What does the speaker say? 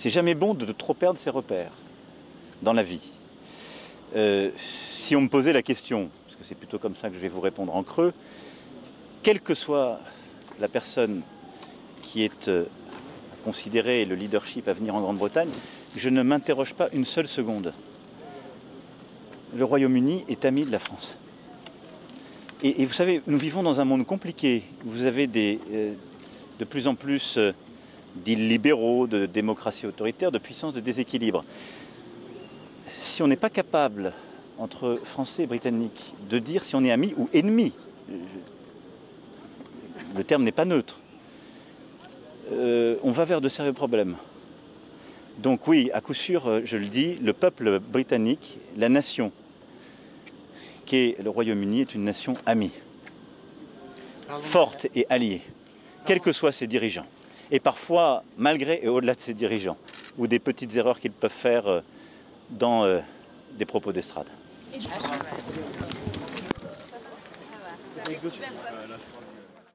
c'est jamais bon de trop perdre ses repères dans la vie. Euh, si on me posait la question, parce que c'est plutôt comme ça que je vais vous répondre en creux, quelle que soit la personne qui est euh, considérée le leadership à venir en Grande-Bretagne, je ne m'interroge pas une seule seconde. Le Royaume-Uni est ami de la France. Et, vous savez, nous vivons dans un monde compliqué. Vous avez des, euh, de plus en plus euh, d'illibéraux, de démocratie autoritaire, de puissance de déséquilibre. Si on n'est pas capable, entre Français et Britanniques, de dire si on est ami ou ennemi, le terme n'est pas neutre, euh, on va vers de sérieux problèmes. Donc oui, à coup sûr, je le dis, le peuple britannique, la nation qu'est le Royaume-Uni est une nation amie, forte et alliée, quels que soient ses dirigeants. Et parfois, malgré et au-delà de ses dirigeants, ou des petites erreurs qu'ils peuvent faire euh, dans euh, des propos d'estrade.